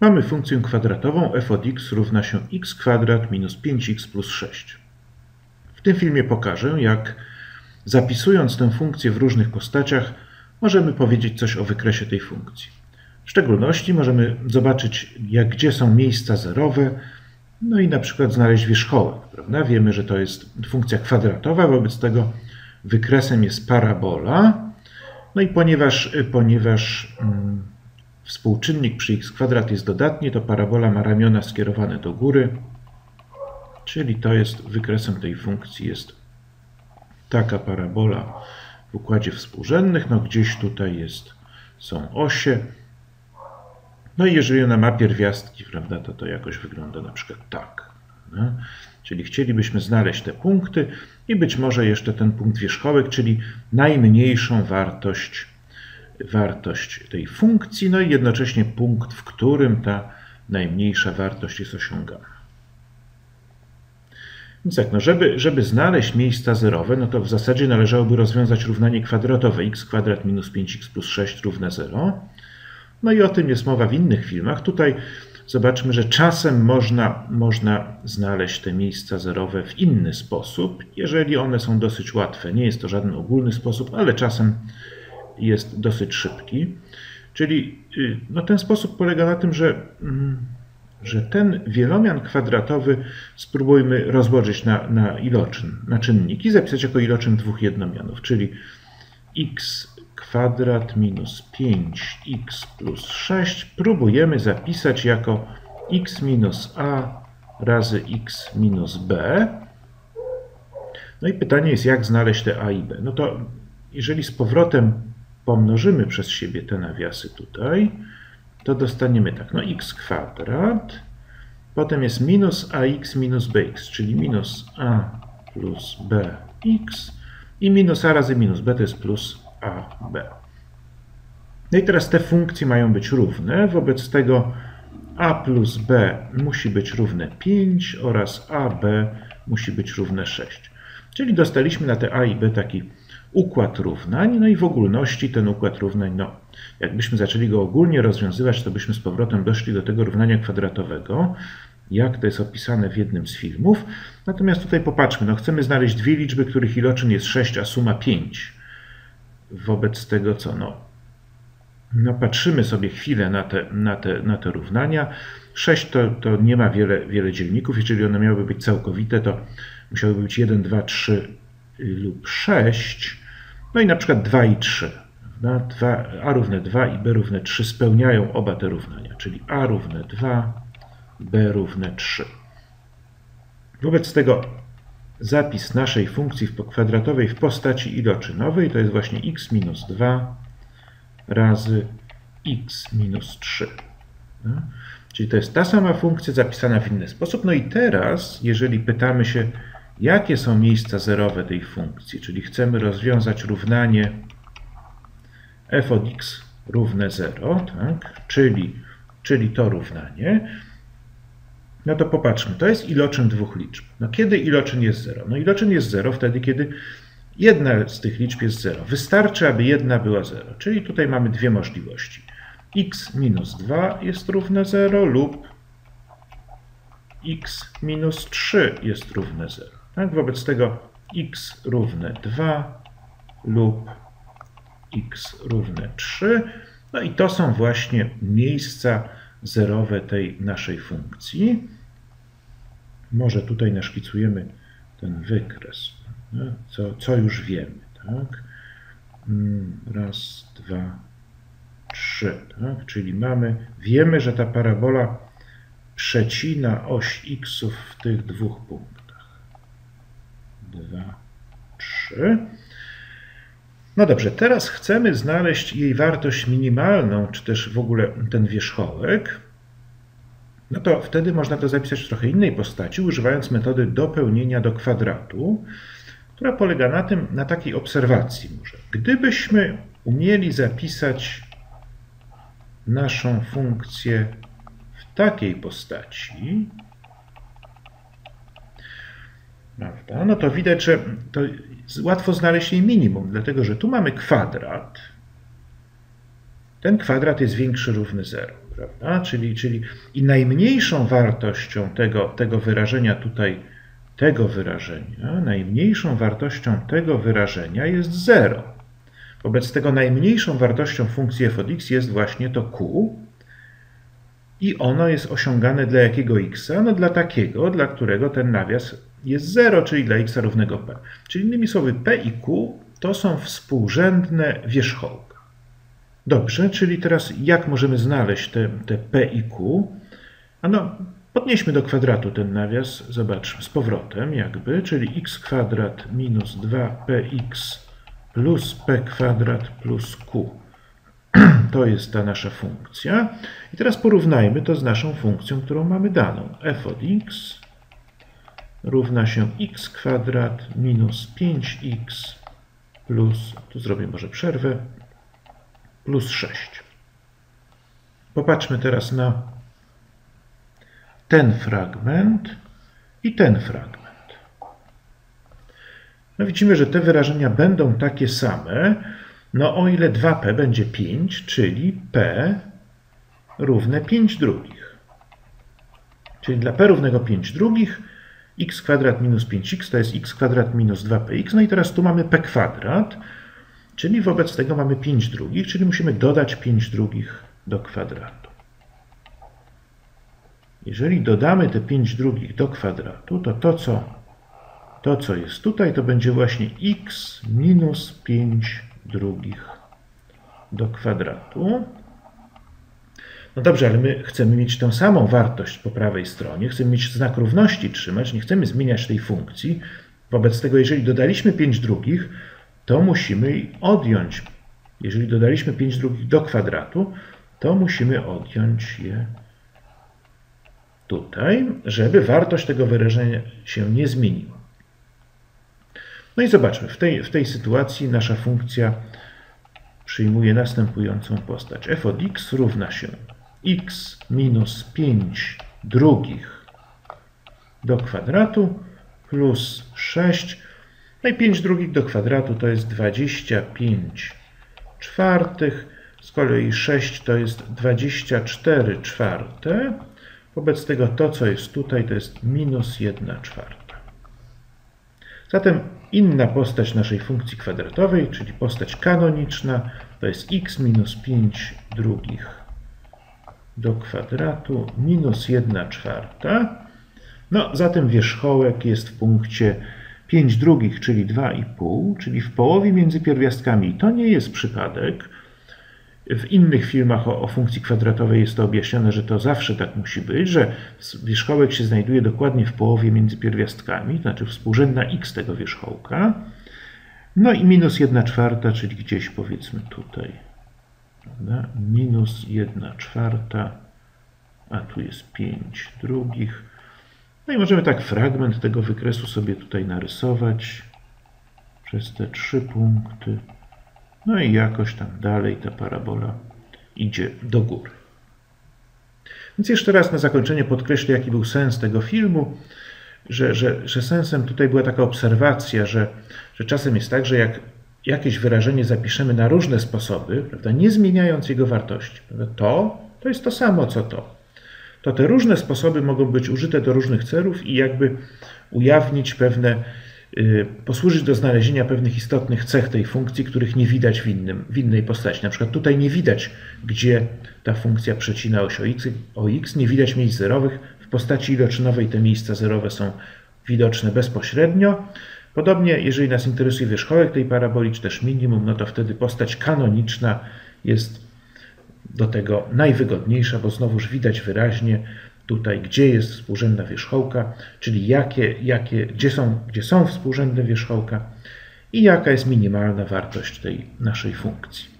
Mamy funkcję kwadratową f od x równa się x kwadrat minus 5x plus 6. W tym filmie pokażę, jak zapisując tę funkcję w różnych postaciach, możemy powiedzieć coś o wykresie tej funkcji. W szczególności możemy zobaczyć, jak, gdzie są miejsca zerowe, no i na przykład znaleźć wierzchołek. Prawda? Wiemy, że to jest funkcja kwadratowa, wobec tego wykresem jest parabola. No i ponieważ, ponieważ hmm, współczynnik przy x kwadrat jest dodatni, to parabola ma ramiona skierowane do góry, czyli to jest wykresem tej funkcji jest taka parabola w układzie współrzędnych. No gdzieś tutaj jest, są osie. No i jeżeli ona ma pierwiastki, prawda, to to jakoś wygląda na przykład tak. Czyli chcielibyśmy znaleźć te punkty i być może jeszcze ten punkt wierzchołek, czyli najmniejszą wartość wartość tej funkcji, no i jednocześnie punkt, w którym ta najmniejsza wartość jest osiągana. Więc tak, no żeby, żeby znaleźć miejsca zerowe, no to w zasadzie należałoby rozwiązać równanie kwadratowe x kwadrat minus 5x plus 6 równe 0. No i o tym jest mowa w innych filmach. Tutaj zobaczmy, że czasem można, można znaleźć te miejsca zerowe w inny sposób, jeżeli one są dosyć łatwe. Nie jest to żaden ogólny sposób, ale czasem jest dosyć szybki. Czyli y, no, ten sposób polega na tym, że, mm, że ten wielomian kwadratowy spróbujmy rozłożyć na, na iloczyn, na czynniki, zapisać jako iloczyn dwóch jednomianów, czyli x kwadrat minus 5x plus 6 próbujemy zapisać jako x minus a razy x minus b. No i pytanie jest, jak znaleźć te a i b. No to jeżeli z powrotem pomnożymy przez siebie te nawiasy tutaj, to dostaniemy tak, no x kwadrat, potem jest minus ax minus bx, czyli minus a plus bx i minus a razy minus b to jest plus ab. No i teraz te funkcje mają być równe, wobec tego a plus b musi być równe 5 oraz ab musi być równe 6. Czyli dostaliśmy na te a i b taki układ równań, no i w ogólności ten układ równań, no, jakbyśmy zaczęli go ogólnie rozwiązywać, to byśmy z powrotem doszli do tego równania kwadratowego, jak to jest opisane w jednym z filmów. Natomiast tutaj popatrzmy, no chcemy znaleźć dwie liczby, których iloczyn jest 6, a suma 5. Wobec tego co, no, no patrzymy sobie chwilę na te, na te, na te równania. 6 to, to nie ma wiele, wiele dzielników. Jeżeli one miałyby być całkowite, to musiałyby być 1, 2, 3 lub 6. No i na przykład 2 i 3. 2, a równe 2 i b równe 3 spełniają oba te równania, czyli a równe 2, b równe 3. Wobec tego zapis naszej funkcji kwadratowej w postaci iloczynowej to jest właśnie x minus 2 razy x minus 3. No? Czyli to jest ta sama funkcja zapisana w inny sposób. No i teraz, jeżeli pytamy się, jakie są miejsca zerowe tej funkcji, czyli chcemy rozwiązać równanie f od x równe 0, tak? czyli, czyli to równanie, no to popatrzmy, to jest iloczyn dwóch liczb. No kiedy iloczyn jest 0? No iloczyn jest 0 wtedy, kiedy jedna z tych liczb jest 0. Wystarczy, aby jedna była 0, czyli tutaj mamy dwie możliwości. x minus 2 jest równe 0 lub x minus 3 jest równe 0. Tak? Wobec tego x równe 2 lub x równe 3. No i to są właśnie miejsca zerowe tej naszej funkcji. Może tutaj naszkicujemy ten wykres, co, co już wiemy. Tak? Mm, raz, dwa, trzy. Tak? Czyli mamy, wiemy, że ta parabola przecina oś x w tych dwóch punktach. 2, 3. No dobrze, teraz chcemy znaleźć jej wartość minimalną, czy też w ogóle ten wierzchołek. No to wtedy można to zapisać w trochę innej postaci, używając metody dopełnienia do kwadratu, która polega na tym, na takiej obserwacji może. Gdybyśmy umieli zapisać naszą funkcję w takiej postaci, prawda? no to widać, że to łatwo znaleźć jej minimum, dlatego że tu mamy kwadrat. ten kwadrat jest większy równy 0. Prawda? Czyli, czyli i najmniejszą wartością tego, tego wyrażenia tutaj, tego wyrażenia, najmniejszą wartością tego wyrażenia jest 0. Wobec tego najmniejszą wartością funkcji f od x jest właśnie to q i ono jest osiągane dla jakiego x? No dla takiego, dla którego ten nawias jest 0, czyli dla x równego p. Czyli innymi słowy p i q to są współrzędne wierzchołka. Dobrze, czyli teraz jak możemy znaleźć te, te p i q? Ano, podnieśmy do kwadratu ten nawias, zobaczmy, z powrotem jakby, czyli x kwadrat minus 2px plus p kwadrat plus q. To jest ta nasza funkcja. I teraz porównajmy to z naszą funkcją, którą mamy daną. f od x równa się x kwadrat minus 5x plus, tu zrobię może przerwę, plus 6. Popatrzmy teraz na ten fragment i ten fragment. No widzimy, że te wyrażenia będą takie same, no o ile 2p będzie 5, czyli p równe 5 drugich. Czyli dla p równego 5 drugich x kwadrat minus 5x to jest x kwadrat minus 2px. No i teraz tu mamy p kwadrat, czyli wobec tego mamy 5 drugich, czyli musimy dodać 5 drugich do kwadratu. Jeżeli dodamy te 5 drugich do kwadratu, to to, co, to, co jest tutaj, to będzie właśnie x minus 5 drugich do kwadratu. No dobrze, ale my chcemy mieć tę samą wartość po prawej stronie, chcemy mieć znak równości trzymać, nie chcemy zmieniać tej funkcji. Wobec tego, jeżeli dodaliśmy 5 drugich, to musimy odjąć, jeżeli dodaliśmy 5 drugich do kwadratu, to musimy odjąć je tutaj, żeby wartość tego wyrażenia się nie zmieniła. No i zobaczmy, w tej, w tej sytuacji nasza funkcja przyjmuje następującą postać. f od x równa się x minus 5 drugich do kwadratu plus 6. No i 5 drugich do kwadratu to jest 25 czwartych. Z kolei 6 to jest 24 czwarte. Wobec tego to, co jest tutaj, to jest minus 1 czwarta. Zatem inna postać naszej funkcji kwadratowej, czyli postać kanoniczna, to jest x minus 5 drugich do kwadratu minus 1 czwarta. No, zatem wierzchołek jest w punkcie 5 drugich, czyli 2,5, czyli w połowie między pierwiastkami. To nie jest przypadek. W innych filmach o, o, funkcji kwadratowej jest to objaśnione, że to zawsze tak musi być, że wierzchołek się znajduje dokładnie w połowie między pierwiastkami, to znaczy współrzędna x tego wierzchołka. No i minus 1 czwarta, czyli gdzieś powiedzmy tutaj prawda? minus 1 czwarta, a tu jest 5 drugich. No i możemy tak fragment tego wykresu sobie tutaj narysować przez te trzy punkty. No i jakoś tam dalej ta parabola idzie do góry. Więc jeszcze raz na zakończenie podkreślę, jaki był sens tego filmu, że, że, że sensem tutaj była taka obserwacja, że, że czasem jest tak, że jak jakieś wyrażenie zapiszemy na różne sposoby, prawda, nie zmieniając jego wartości. To, to jest to samo, co to. To te różne sposoby mogą być użyte do różnych celów i jakby ujawnić pewne, yy, posłużyć do znalezienia pewnych istotnych cech tej funkcji, których nie widać w, innym, w innej postaci. Na przykład tutaj nie widać, gdzie ta funkcja przecina oś o x, o x, nie widać miejsc zerowych. W postaci iloczynowej te miejsca zerowe są widoczne bezpośrednio. Podobnie, jeżeli nas interesuje wierzchołek tej paraboli, czy też minimum, no to wtedy postać kanoniczna jest do tego najwygodniejsza, bo znowuż widać wyraźnie tutaj, gdzie jest współrzędna wierzchołka, czyli jakie, jakie, gdzie, są, gdzie są współrzędne wierzchołka i jaka jest minimalna wartość tej naszej funkcji.